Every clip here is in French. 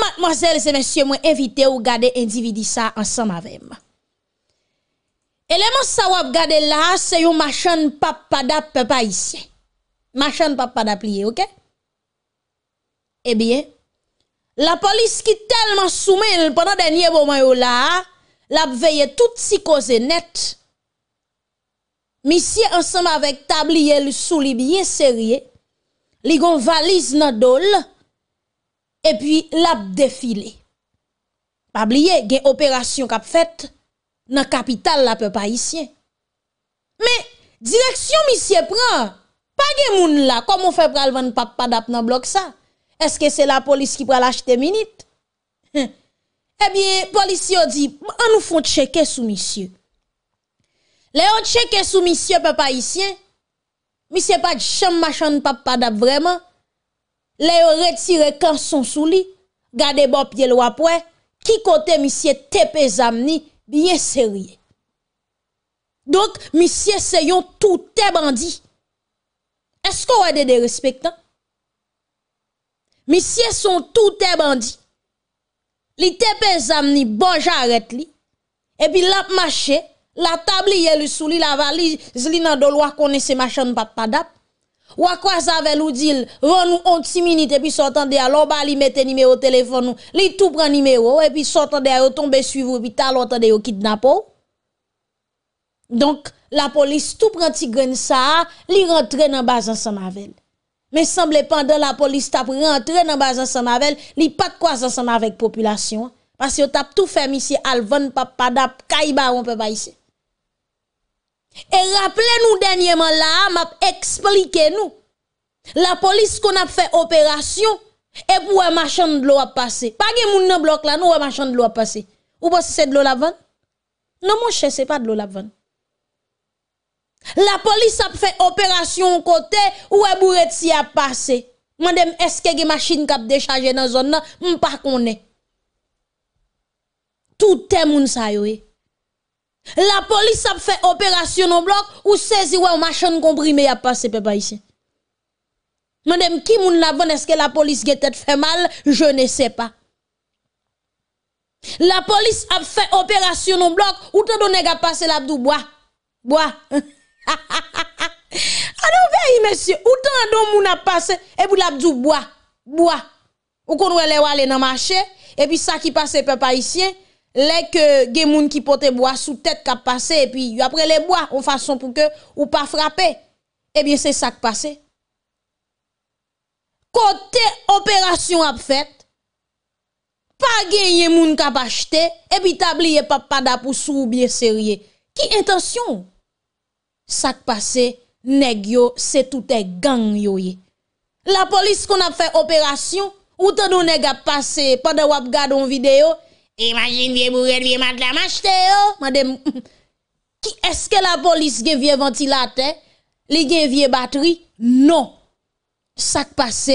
Mademoiselles et messieurs, moi invité ou garder individu ça ensemble avec moi. Élément ça ou garder là, c'est une machine papa papa ici. Machine papa plié, OK? Eh bien, la police qui tellement soumet pendant dernier moment là, l'a veillé tout psychose net. Monsieur ensemble avec tablier sous li bien sérieux, li gon valise nan dol et puis l'a défilé. Pas oublier gen opération k'ap fait dans capitale la peuple. Mais direction monsieur prend pas gen moun là comment fait pral vendre papa dap nan bloc ça? Est-ce que c'est la police qui pral acheter minute? Eh bien policier dit on nous font checker sous monsieur. Les checker sous monsieur papa haïtien Monsieur pas de chambre machin papa dap vraiment. Les retire quand son sous lui, gade bon pied le après, qui côté monsieur tepe zamni bien sérieux. Donc monsieur c'est yon tout est bandit. Est-ce qu'on a des respectants? Monsieur sont tout est bandit. Li tepe zamni bon j'arrête li. Et puis l'a marché la tablier le sous la valise li nan do loi connaisse machin papa dap ou quoi ça avec nous dit ron nous 10 minutes et puis sortande alors ba li mette numéro téléphone nous. Li tout prend numéro et puis sortande yo tomber suivre puis tal entende yo kidnappe donc la police tout prend ti grain ça li rentre dans base ensemble avec mais semble pendant la police t'a rentré dans base ensemble avec li pas de quoi ensemble avec population. Parce que t'a tout fait monsieur Alvan papa dap kaiba on peut pas ici et rappelez-nous dernièrement là, m'a expliqué nous. La police qu'on a fait opération et pour un machin de l'eau a passé. Pas de moun nan bloc là, nous un machin de l'eau a passé. Ou pas c'est de l'eau la vente? Non mon cher, c'est pas de l'eau la vente. La police a fait opération côté où un bourreti a passé. Madame, est-ce que une machine cap décharger dans zone là? M'pas connaît. Tout est moun sa yo. La police a fait opération au bloc ou saisi ou machin comprimé a passé papa ici. Madame qui moun la est-ce que la police a peut fait mal, je ne sais pas. La police a fait opération au bloc ou te donné a passé l'abdou bois. Bois. Alors veille monsieur, ou tant don moun a passé et puis l'abdou bois. Bois. Ou qu'on aller aller dans marché et puis ça qui passe peuple haïtien les que gen moun qui porte bois sous tête qui passé et puis après les bois en façon pour que ou pas frapper eh bien c'est ça qui passe. Côté opération a fait pas gagner moun qui acheté et puis tablier papa da pour sou bien sérieux. Qui intention? Ça qui passe nèg yo c'est tout est gang yo la police qu'on a fait opération ou te donné gars passé pendant ou regarder une vidéo Imagine vieux bourré, vieux matelas m'acheter yo. Madame, qui est-ce que la police gen vieux ventilateur? Li gen vieux batterie? Non. Ça qui passe,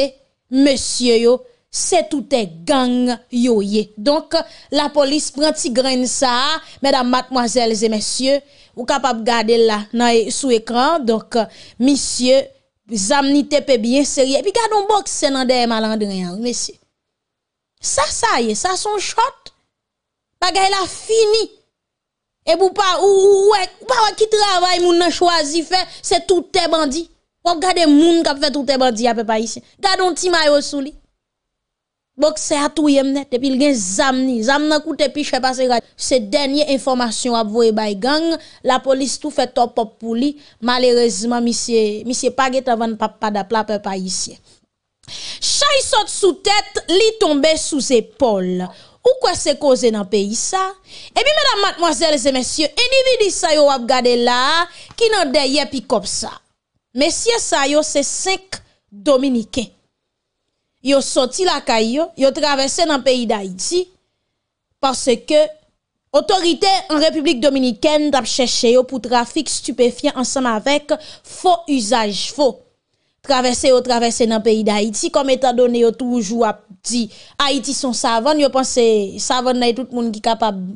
monsieur yo, c'est tout est gang yo ye. Donc, la police prend ti grain ça, mesdames, mademoiselles et messieurs, ou capable garder là, sous écran. Donc, monsieur, zamni tepe bien sérieux. Puis, gardons box dans des malandrins, monsieur. Ça, ça y est, ça son shot bagay la fini. Et pour pas ou pas qui travaille moun nan choisi fait, c'est tout tes bandits. Regardez moun qui fait tout tes bandits à peu pas ici. Gardons ti mayo sou li. Boxe a tout yem net depuis il gen zam ni, zam nan koute piche parce que c'est dernière information à voyer bay gang, la police tout fait top pop pour lui. Malheureusement monsieur monsieur pas get avant papa da pla peuple haïtien. Chay saute sous tête, li tombe sous épaule. Ou quoi c'est causé dans le pays ça? Et puis, mesdames, mademoiselles et messieurs, individu ça yo ap gade là, qui nan derrière puis comme ça. Messieurs ça yo, c'est cinq dominicains. Yo sorti la caille yo, traversé dans le pays d'Haïti, parce que, autorité en République dominicaine d'ap cherché yo pour trafic stupéfiant ensemble avec faux usage faux traverser ou traverser dans le pays d'Haïti comme étant donné yo toujours dit Haïti sont savants yo pense savant tout le monde qui capable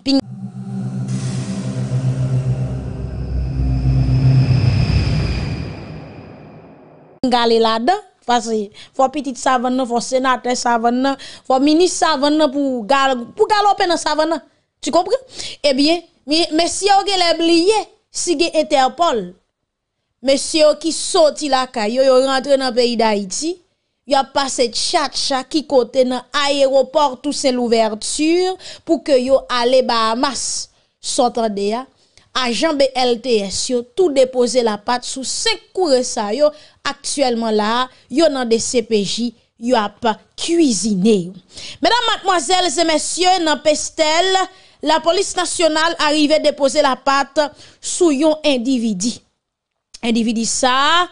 galé là-dedans faut petit savane, faut sénateur savane, faut ministre pour gal galoper dans savane. Tu comprends? Eh bien, mais si on a oublié, si on Interpol, Mesye yo ki soti la kay, yo yo rentre nan peyi da iti, yo ap pase tchat-tcha ki kote nan aéroport ou se l'ouverture pou ke yo ale Bahamas. Sotande ya, ajan be LTS yo tou depose la pat sou sek koure sa yo, aktuelman la yo nan de CPJ yo ap kuisine yo. Medan matmoazel se mesye nan pestel, la polis nasyonal arrive depose la pat sou yon individi. Individi sa,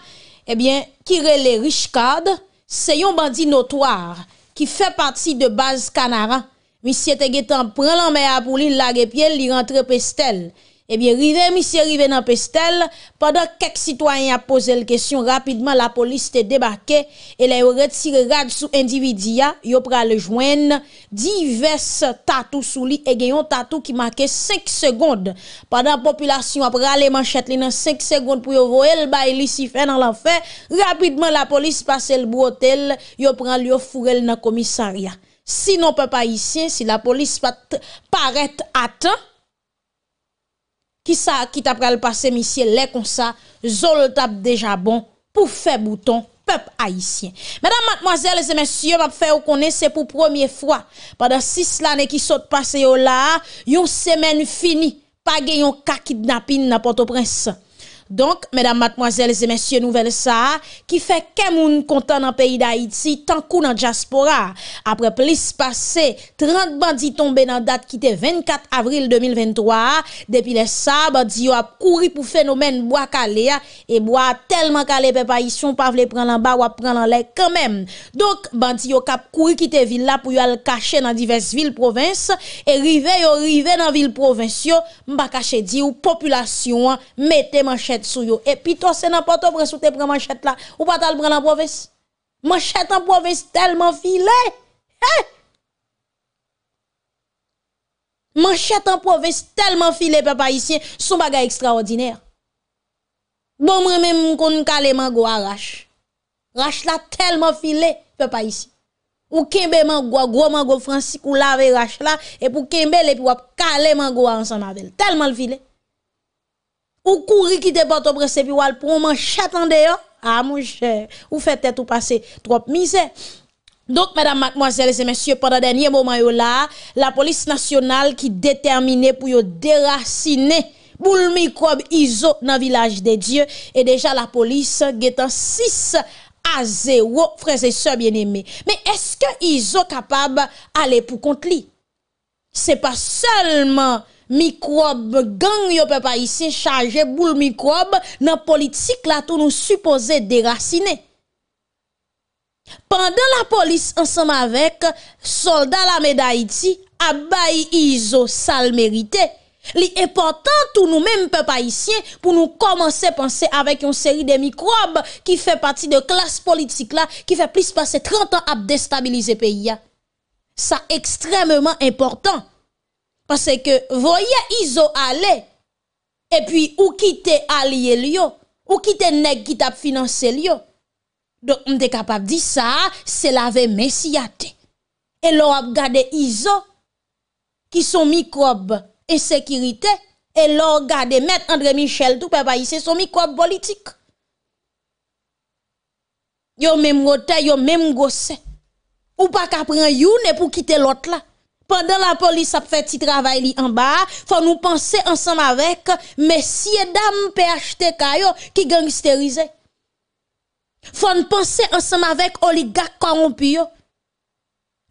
ebyen, eh kire le richkade, se yon bandi notwar ki fe pati de baz kanara. Misye te getan pren lan me apoulin lage piel li rentre pestel. Eh bien, rive, monsieur rive dans Pestel, pendant quelques citoyens a posé la question rapidement, la police te débarqué et les retiré rad sous individu yo pral joindre divers tatou sous lui et un tatou qui marquait 5 secondes. Pendant la population a les manchettes li dans 5 secondes pour yo voyer le bail li si fait dans l'enfer, rapidement la police passe le brotel, yo prend yo fourel dans commissariat. Sinon peuple haïtien, si la police pas paraît qui ça qui t'a pral passer monsieur les comme ça zol tap déjà bon pour faire bouton peuple haïtien. Mesdames, mademoiselles et messieurs, m'a fait connaître c'est pour première fois pendant six l'année qui saute passé là, une semaine finie, pas yon ka kidnapping dans Port-au-Prince. Donk, medan matmoazel se mesye nouvel sa, ki fe kemoun kontan nan peyi da Haiti tankou nan diaspora. Apre plis pase, 30 bandi tombe nan dat ki te 24 avril 2023, depi le sa, bandi yo ap kouri pou fenomen boa kale ya, e boa telman kale pe pa yison pa vle pran lan ba wap pran lan le kanmem. Donk, bandi yo kap kouri ki te vil la pou yo al kache nan divers vil provins, e rive yo rive nan vil provins yo, mba kache di ou populasyon mette manchet manchette. Et puis toi, c'est n'importe où sous tes prends manchette là. Ou pas t'al prendre en province? Manchette en province tellement filé. Hein? Manchette en province tellement filé, papa ici, son bagage extraordinaire. Bon, moi même, qu'on calé mango arrache. Rache là tellement filé, papa ici. Ou kembe mango, gros mango francis, ou lave rache là, et pour kembe, et puis ou calé mango ensemble avec Tellement le filet. Ou courir qui te porte au presse puis ou al manchette en dehors. Ah mon cher, ou fait tête ou passer trop misère. Donc, mesdames, mademoiselles et messieurs, pendant le dernier moment là, la police nationale qui déterminée pour déraciner boule microbe ISO dans le village des dieux et déjà la police en 6 à 0, frères et sœurs bien-aimés. Mais est-ce que ISO capable d'aller pour contre lui? C'est pas seulement microbe gang yo peuple ici chargé boule microbe dans politique là tout nous supposé déraciner. Pendant la police ensemble avec soldats la médaille a bail iso sal mérité. Li important tout nous mêmes peuple haïtien pour nous commencer à penser avec une série de microbes qui fait partie de classe politique là qui fait plus passer 30 ans à déstabiliser pays ça extrêmement important parce que voyez Iso aller et puis ou quitter allié lio ou quitter nèg qui t'a financé lio. Donc on est capable de dire ça, c'est la messiate. Et l'on a gardé Iso qui sont microbes et sécurité et l'on gardé mettre André Michel tout papa c'est son microbe politique. Yo même rote, yo même gosse. Ou pas qu'à prendre youne pour quitter l'autre là pendant la police a fait petit travail en bas, faut nous penser ensemble avec messieurs dames PHTK qui gangsterisé. Faut nous penser ensemble avec oligarques corrompus.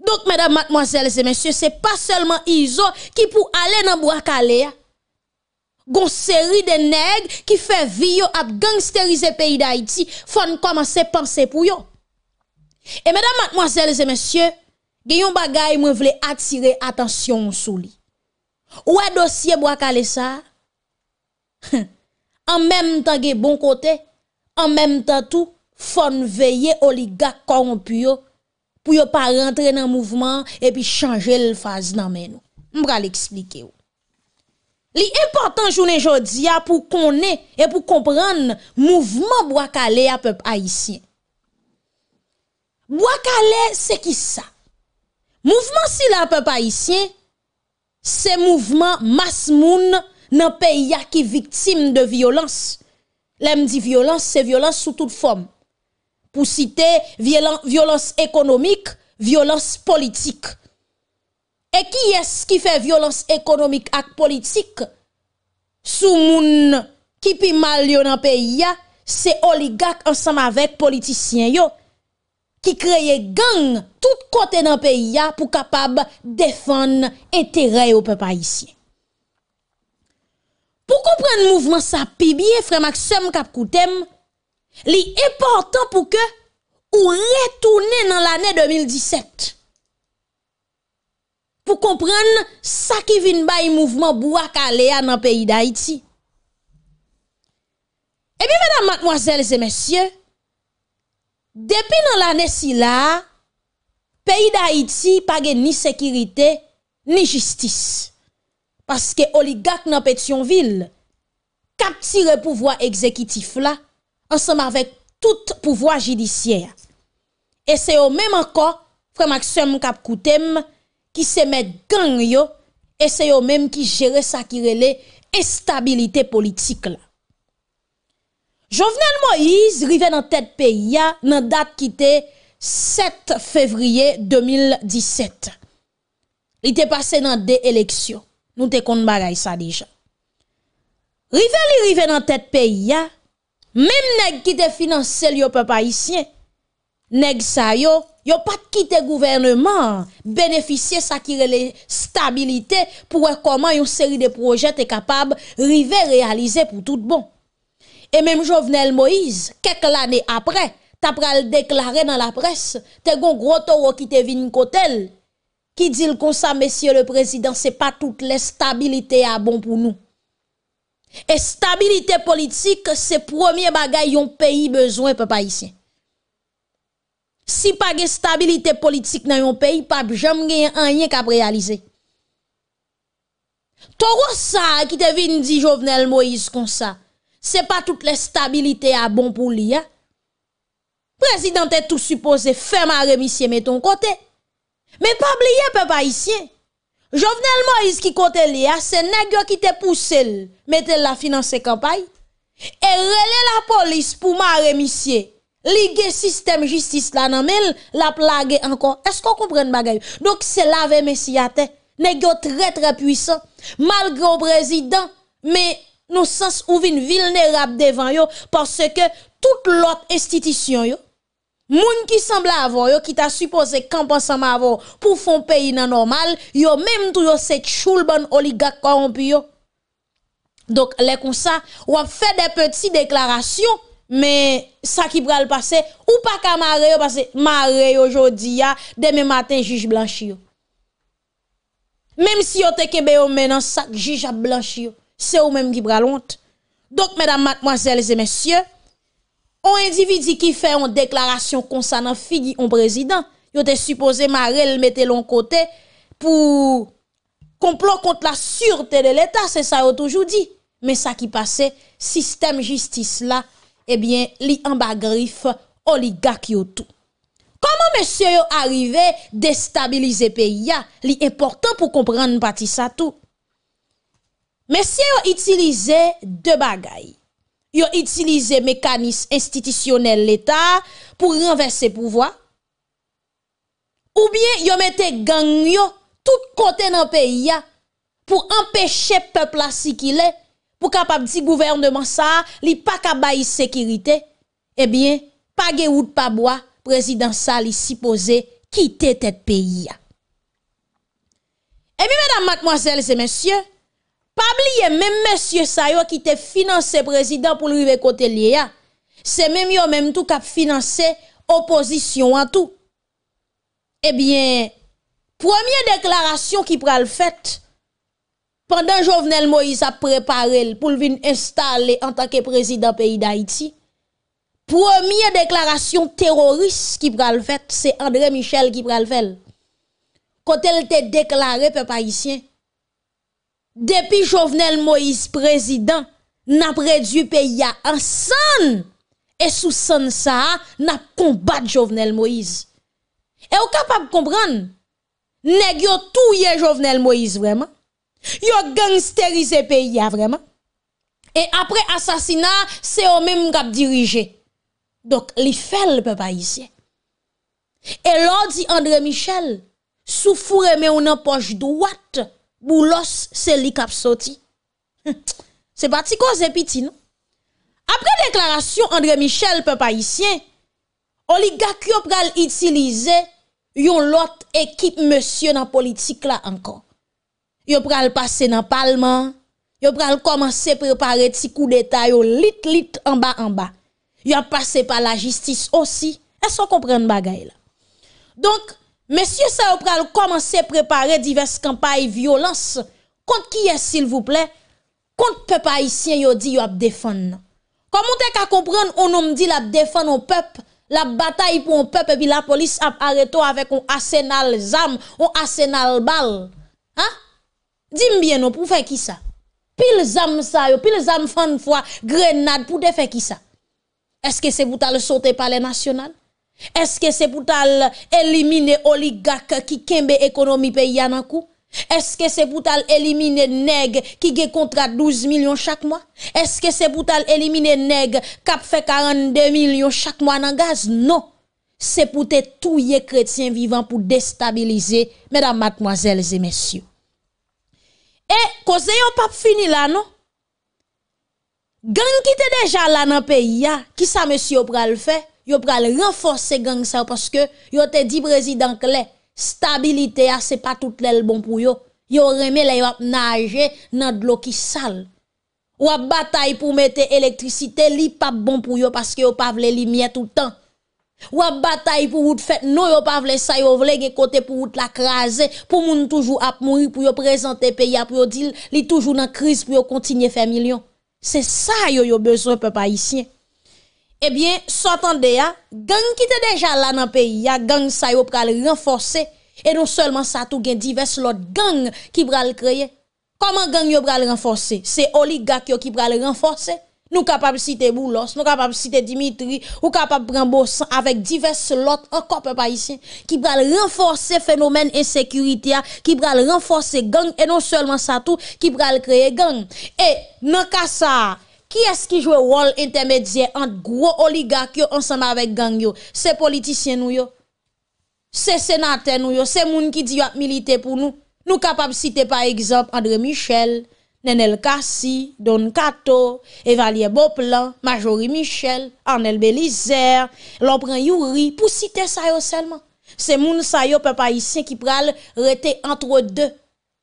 Donc mesdames, mademoiselles et messieurs, c'est pas seulement Iso qui pour aller dans bois calé. Gon série de nègres qui fait vie à gangsteriser pays d'Haïti, faut nous commencer penser pour yo. Et mesdames, mademoiselles et messieurs, gen yon bagay mwen vle attirer attention sou li. Ou est dossier bois calé ça? en même temps gen bon en même temps tout, faut veiller oligarque corrompu pour yo pas rentrer dans mouvement et puis changer le phase nan men nou. M'bra l'expliquer ou. Li important journée jodi a pour connaître et pour comprendre mouvement bois calé à peuple haïtien. Bois-Calais, c'est qui ça? Mouvment si la pe pa isyen, se mouvment mas moun nan pe ya ki viktim de violans. Lem di violans, se violans sou tout fom. Pou site violans ekonomik, violans politik. E ki es ki fe violans ekonomik ak politik? Sou moun ki pi mal yo nan pe ya, se oligak ansam avek politisyen yo. ki kreye gang tout kote nan peyi ya pou kapab defan entere yo pe pa isye. Pou kompren mouvman sa pi biye frem ak sem kap koutem, li important pou ke ou retourne nan l'anè 2017. Pou kompren sa ki vin bay mouvman bouak alea nan peyi da iti. Ebi, eh mèdam, matmoazèl, zè mèsyè, depuis l'année si là, pays d'Haïti pas ni sécurité ni justice. Parce que oligarque dans Pétionville capture pouvoir exécutif là ensemble avec tout pouvoir judiciaire. Et c'est au même encore frère Maxime Cap qui se met gang et c'est eux même qui gère ça qui relève instabilité politique là. Jovenel Moïse rive nan tèt peyi ya nan dat ki te 7 fevriye 2017. Li te pase nan de eleksyon. Nou te kont bagay sa deja. Rive li rive nan tèt peyi ya, mèm neg ki te finanse li yo pe pa isyen. Neg sa yo, yo pat ki te gouvernement, benefisye sa ki rele stabilite pou wè koman yon seri de proje te kapab rive realize pou tout bon. Et même Jovenel Moïse, quelques années après, t'as pral déclarer dans la presse, t'es gon gros taureau qui te vin kotel, qui dit comme ça, monsieur le président, c'est pas toute la stabilité à bon pour nous. Et stabilité politique, c'est premier bagay yon pays besoin, papa ici si pas de stabilité politique dans un pays, pas jamais rien qu'à réaliser. Toro ça qui te vient dire Jovenel Moïse comme ça, c'est pas toute la stabilité à bon pour lui. Hein? Président est tout supposé faire ma remission mais ton côté. Mais pas oublier peuple haïtien. Jovenel Moïse qui côté li, hein, c'est nèg qui te poussé, mettez la financer campagne et relais la police pour ma remission Ligue système justice là nan la plague encore. Est-ce qu'on comprend bagay? Donc c'est laver messiate. Nèg très très puissant malgré le président mais nous sens ou vin devant yo parce que toute l'autre institution yo moun qui semble avoir yo qui t'a supposé camp ensemble avoir pour fond pays nan normal yo même tout yo c'est choul bon oligarque corrompu yo. Donc les comme ça, ou fait des petites déclarations mais ça qui le passer ou pas qu'à parce que marrer aujourd'hui demain matin juge blanchi même si on te kebe yo ça juge a blanchi c'est ou même qui honte donc mesdames mademoiselles et messieurs un individu qui fait une déclaration concernant figi un président yo te supposé marrer le mettre l'on côté pour complot contre la sûreté de l'état c'est ça yo toujours dit mais ça qui passait système justice là eh bien, li en griffe oligarque tout. Comment monsieur arrivé déstabiliser pays ya, li important pour comprendre parti ça tout. Mesye yo itilize de bagay. Yo itilize mekanis institisyonel l'Etat pou renverse pouvoi. Ou bien yo mette gang yo tout kote nan peyi ya pou empeshe pepla si ki le pou kapap di gouvernement sa li pa kabayi sekirite. Ebyen, eh page wout pabwa prezident sa li sipose kite tet peyi ya. Ebyen, mèdam, matmoazèl, zè mèsyè, pas oublier même monsieur ça yo qui te financé président pour lui côté lié C'est même yo même tout cap financé opposition en tout. Eh bien, première déclaration qui pral fait pendant Jovenel Moïse a préparé pour venir installer en tant que président pays d'Haïti, première déclaration terroriste qui pral fait, c'est André Michel qui pral fait. Quand elle était déclaré peuple haïtien, depuis Jovenel Moïse président, n'a réduit pays ensemble et sous ça n'a combattu Jovenel Moïse. Et vous capable de comprendre, nèg yo touye Jovenel Moïse vraiment. Yo gangsterisé pays vraiment. Et après assassinat, c'est eux même qui dirigé. Donc, li fait le peuple haïtien. Et là, dit André Michel, sous fourre mais on poche droite, boulos, c'est li qui sorti. C'est parti cause petit? Après déclaration André Michel, peuple haïtien, oligarque yo pral utiliser yon l'autre équipe monsieur dans politique là encore. Yo pral passer dans parlement, yo pral commencer préparer petit coup d'état yo lit lit en bas en bas. Yo passé par la justice aussi. Est-ce qu'on comprend bagay là? Donc, monsieur ça pral commencer préparer diverses campagnes violence contre qui est s'il vous plaît? Contre peuple haïtien yo dit yo ap défendre. Comment t'es qu'à comprendre on nous dit la défendre au peuple la bataille pour un peuple et puis la police a arrêté avec un arsenal zam, un arsenal bal. Hein? Dis-moi bien non pour faire qui ça? Pile zam ça pile zam fan fois grenade pour faire qui ça? Est-ce que c'est pour le sauter par les national? Est-ce que c'est pour éliminer oligarques qui kembe économie pays? Est-ce que c'est pour éliminer nèg qui a contrat 12 millions chaque mois? Est-ce que c'est pour éliminer nèg qui fait 42 millions chaque mois dans gaz? Non. C'est pour te touiller chrétiens vivants pour déstabiliser, mesdames, mademoiselles et messieurs. Et, cause yon pas fini là, non? Gang qui était déjà là dans le pays, qui ça monsieur pral fait? Yo pral renforcer gang ça parce que yo te dit président clé stabilité a c'est pas tout le bon pour yo. Yo remet les yo nager dans de l'eau qui sale. Ou a bataille pour mettre électricité li pas bon pour yo parce que yo pas vle lumière tout le temps. Ou a bataille pour route fait non yo pas ça yo vle gen côté pour route la craser pour moun toujours ap mourir pour yo présenter pays pour yo dire li toujours dans crise pour yo continuer faire millions c'est ça yo yo besoin peuple haïtien eh bien, s'entendez ya, gang qui était déjà là dans le pays, ya gang ça yo pral renforcer et non seulement ça tout gen divers l'autre gang qui pral créer. Comment gang yo pral renforcer? C'est oligarque qui pral renforcer? Nous capables citer Boulos, nous capables citer Dimitri, ou capable prendre Bossan avec divers l'autre encore peuple haïtien qui pral renforcer phénomène insécurité, qui pral renforcer gang et non seulement ça tout qui pral créer gang. Et dans cas ça qui est-ce qui joue rôle intermédiaire entre gros oligarques ensemble avec gang yo? C'est politiciens nous yo. C'est sénateurs nous yo, c'est moun qui dit yo militer pour nous. Nous capables citer par exemple André Michel, Nenel Kassi, Don Kato, Evalier Boplan, Majorie Michel, Arnel Belizer, l'on Yuri, pour citer ça seulement. C'est moun sa yo peuple haïtien qui pral rester entre deux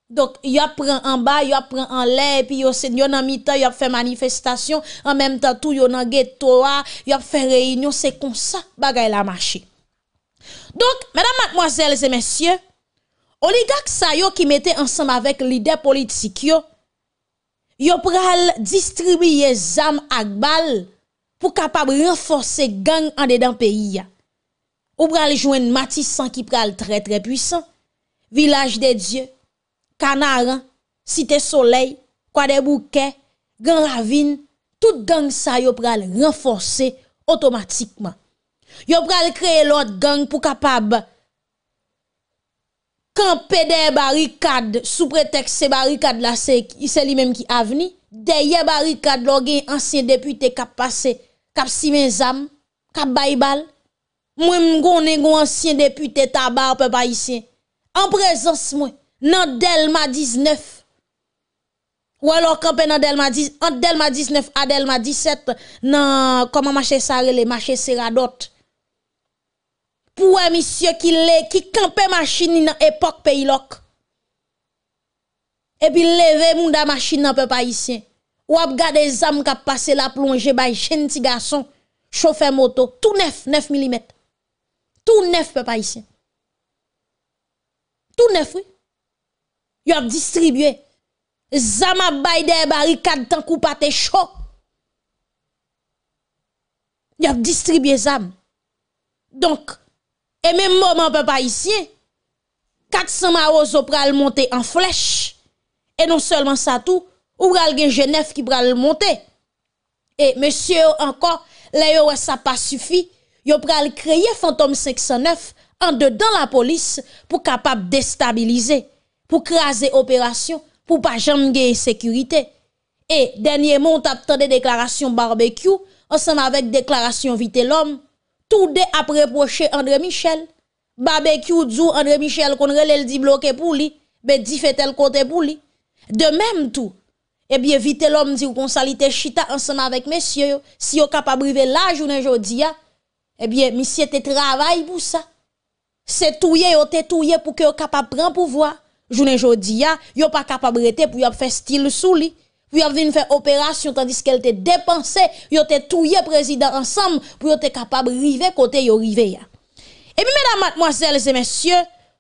donc, y a pris en bas, y a pris en l'air, puis yo c'est en mi-temps, a fait manifestation, en même temps tout yo nan ghetto, y a fait réunion, c'est comme ça bagay la marché. Donc, mesdames, mademoiselles et messieurs, oligarques sa yo qui mettait ensemble avec leader politique yo, yo pral distribuer zam ak bal pour capable renforcer gang en dedans pays Ou pral joindre Matissan qui pral très très puissant, village des dieux Canaran, Cité Soleil, Quoi des Bouquets, Grand Ravine, tout gang ça yo pral renforcer automatiquement. Yo pral créer l'autre gang pour capable camper des barricades sous prétexte ces barricades là c'est lui même qui a venu. Derrière barricade là gen ancien député qui passé cap simen zam cap baybal moi m'gonne gon ancien député tabac peuple haïtien. En présence moi nan Delma 19. Ou alors campé dans Delma 10 entre Delma 19 à Delma 17 nan comment marché ça les marché Seradot. Pour un monsieur qui lè qui campé machine dans époque pays loc. Et puis lever moun da machine nan peuple haïtien. Ou ap gade zam k'ap passer la plongée bay chen ti garçon chauffeur moto tout neuf 9 mm. Tout neuf peuple haïtien. Tout neuf oui. Y a distribué. Zama bay des barricades tant coup te chaud. Y a distribué zam. Donc, et même moment peuple haïtien, 400 marozo pral monter en flèche. Et non seulement ça tout, ou pral gen Genève qui pral monter. Et monsieur encore, là yo ça pas suffi, yo pral créer fantôme 509 en dedans la police pour capable déstabiliser, pour craser opération, pour pas jamais sécurité. Et dernier mot, on des déclarations barbecue ensemble avec déclaration vite l'homme. Tout de après reproché André Michel. Barbecue dit André Michel qu'on relève dit bloqué pour lui, mais dit fait tel côté pour lui. De même tout. Eh bien, vite l'homme dit qu'on salite chita ensemble avec messieurs, si vous capable de la journée aujourd'hui, eh bien, monsieur te travail pour ça. C'est touye, yo te touye pour que vous capable prendre pouvoir. Journée aujourd'hui, yo pas capable rester pour faire style sous lui. Pour venir faire opération tandis qu'elle te dépensé, yo te touye président ensemble pour être capable river côté yo river. Et puis mesdames, mademoiselles et messieurs,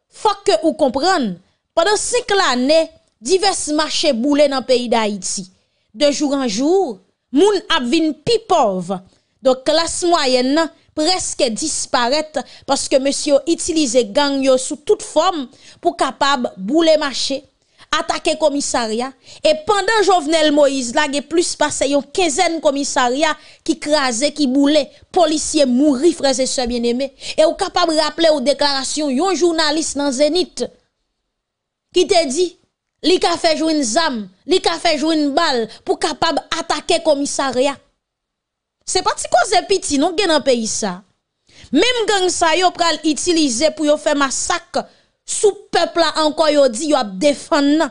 faut que vous compreniez, pendant cinq années, divers marchés boulés dans le pays d'Haïti. De jour en jour, moun ap vin pi pauvre. Donc classe moyenne presque disparaître parce que monsieur utilise gang sous toute forme pour capable bouler marché attaquer commissariat. Et pendant Jovenel Moïse là plus passé yon quinzaine commissariat qui crasé qui boulait policier mouri frères et sœurs bien-aimés. Et ou capable rappeler aux déclarations yon journaliste dans Zénith qui te dit li ka fait jouer une zam li ka fait jouer une balle pour capable attaquer commissariat pas si cause petit non gen dans pays ça. Même gang ça yo pral utiliser pour yo massacre sous peuple là encore yo dit yo a défendre.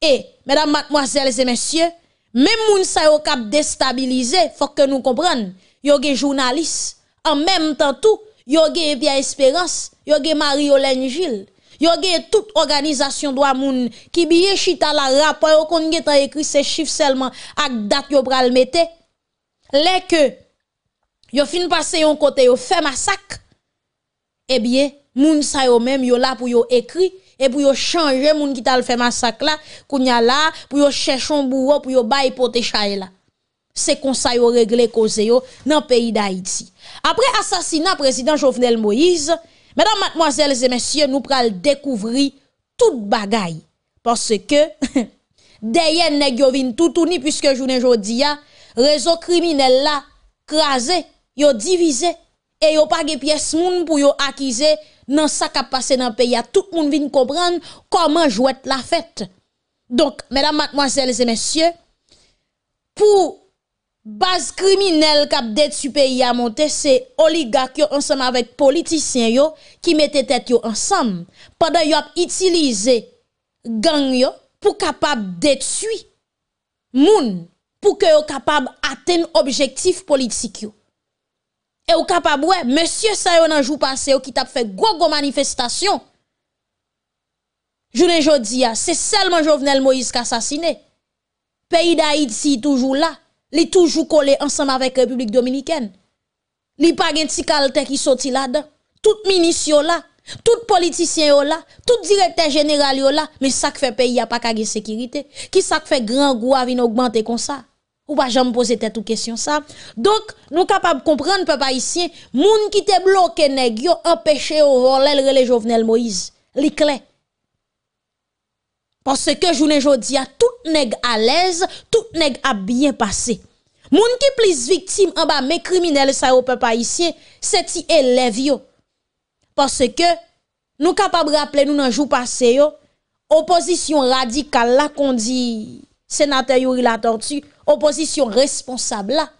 Et mesdames mademoiselles et messieurs même moun sa yo cap déstabiliser faut que nous comprenions. Yo gen journaliste en même temps tout yo gen bien espérance yo gen Mario Gilles yo gen toute organisation droit moun qui biye chita la rapport yo kon gen écrit ces chiffres seulement ak date yo pral mette les que yo fin passer yon côté yo fait massacre eh bien moun sa yo même yo là pour yo écrit et pour yo changer moun qui t'a fait massacre là kounya là pour yo chercher un bourreau pour yo bay pote chay là c'est comme ça yo régler cause yo dans pays d'Haïti après assassinat président Jovenel Moïse mesdames mademoiselles et messieurs nous pral découvrir toute bagaille parce que derrière nèg yo vinn tout tourni puisque journée jodi a réseau criminel là crasé yo divisé et yo pas de pièce pour yo accuser dans ça qui passé dans pays, tout le monde vient comprendre comment jouer la fête. Donc, mesdames, mademoiselles et messieurs, pour base criminelle qui a détruit pays à monter, c'est oligarques ensemble avec politiciens yo, qui mettent tête yo ensemble. Pendant yo a utilisé gang yo pour capable détruire moun pour que yo capable atteindre objectif politique. Et ou capable ouais, monsieur ça yo nan jour passé qui t'a fait gros gros manifestation. Journée jodi c'est seulement Jovenel Moïse qui assassiné. Pays d'Haïti toujours là, li toujours collé ensemble avec République dominicaine. Li pas gen ti qui sorti là-dedans. Tout ministre là, tout politicien là, tout directeur général là, mais ça fait pays a pas de sécurité. Qui ça fait grand goût à augmenter comme ça? Ou pas jamais poser tête ou question ça. Donc, nous capables de comprendre, peuple haïtien, moun qui te bloqué nèg yo empêché au voler le Jovenel Moïse. Li clé. Parce que journée jodi a tout nèg à l'aise, tout nèg a bien passé. Moun qui plus victime en bas mais criminel ça au peuple haïtien, c'est ti élève yo. Parce que nous capables rappeler nous dans jour passé yo, opposition radicale là qu'on dit sénateur Yuri la tortue opposition responsable là,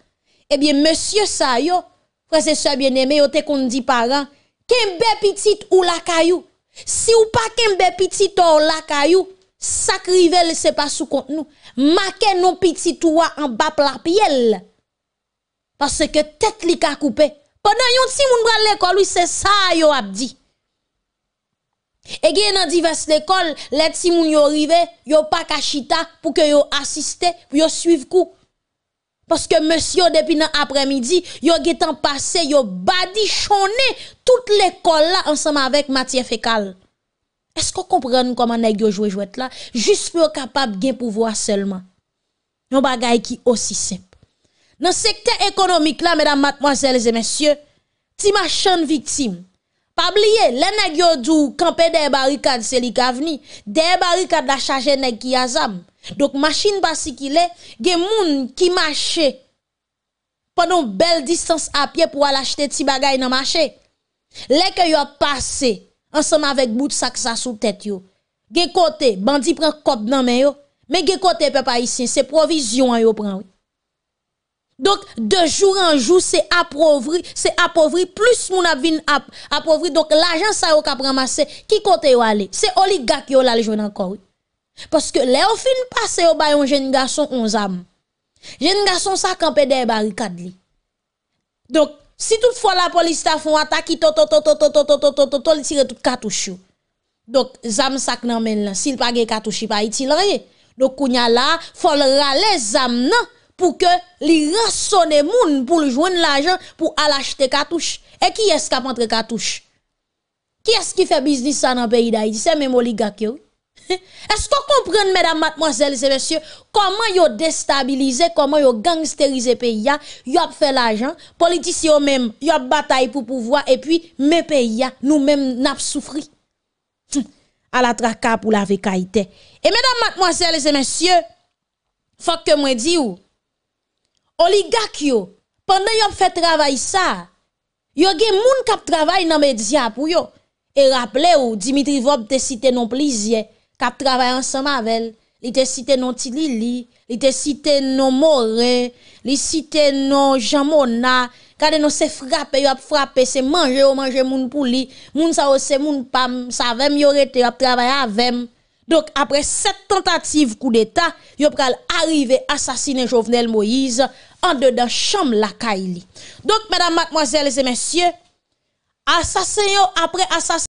eh bien, monsieur sa yo, frère et bien-aimé, yo te kon dit parents, kembe petit ou la caillou? Si ou pas kembe petit ou la caillou, sacrivel c'est pas sous compte nous. Marquez nos petit ou en bas la piel. Parce que tête li ka coupé. Pendant yon si moun l'école, c'est ça yo a dit. Et dans diverses écoles, les ti moun yo rive, yo pas kachita pour que yo assiste, pour yo suivre coup. Parce que monsieur depuis l'après-midi, yo getan passé, yo badichonné toute l'école là ensemble avec matière fécale. Est-ce qu'on comprend comment nèg yo jouet là? Juste pour capable gain pouvoir seulement. Un bagay qui aussi simple. Dans secteur économique là mesdames mademoiselles et messieurs, ti victime pas oublier, les nèg yo dou camper des barricades c'est li ka vini. Des barricades la charger nèg qui azam. Donc machine pas si qu'il est, gen moun qui marche pendant belle distance à pied pour aller acheter ti bagay dans marché. Les que yo passé ensemble avec bout de sac ça sous tête yo. Gen côté bandi prend cop nan men yo, mais gen côté peuple ici, c'est provision yo prend. Donc, de jour en jour, c'est appauvri, c'est appauvri, plus mon avin ap, appauvri. Donc, l'argent ça yon kap ramassé, qui côté yon aller? C'est oligarque yon la le encore. Parce que là, au fin passé yon ba un jeune garçon 11 âmes. Jeune garçon ça campé des barricades li. Donc, si toutefois la police ta font attaque, to to to to to to to to to to to tire tout cartouche. Donc, zam sak nan men là, s'il pa gen cartouche pa itil rien. Donc, kounya là, faut le râler zam nan. Pour que li rassonne moun pour joindre l'argent pour aller acheter cartouche. Et qui est-ce qui a rentré cartouche? Qui est-ce qui fait business dans le pays d'Haïti? C'est même oligarque. Est-ce qu'on comprend, mesdames, mademoiselles et messieurs, comment yo déstabilisé, comment yo gangsterisé pays, yo fait l'argent, politiciens même, yo bataille pour pouvoir, et puis, mes pays, nous-mêmes, n'a souffri. À la traka pour la vécaïté. Et mesdames, mademoiselles et messieurs, faut que moi dis ou, oligak yo, pandan yo fè travay sa, yo gen moun kap travay nan media pou yo. E rappele ou, Dimitri Vob te site non plizye, kap travay ansan mavel, li te site non Tilili, li te non More, li site non Jamona, kade non se frape, yo ap frape, se manje yo manje moun pou li, moun sa yo se moun pam, sa vem yo rete, yo ap donc, après cette tentative coup d'État, yo pral arriver assassiner Jovenel Moïse en dedans chambre la Kaili. Donc, mesdames, mademoiselles et messieurs, assassin après assassin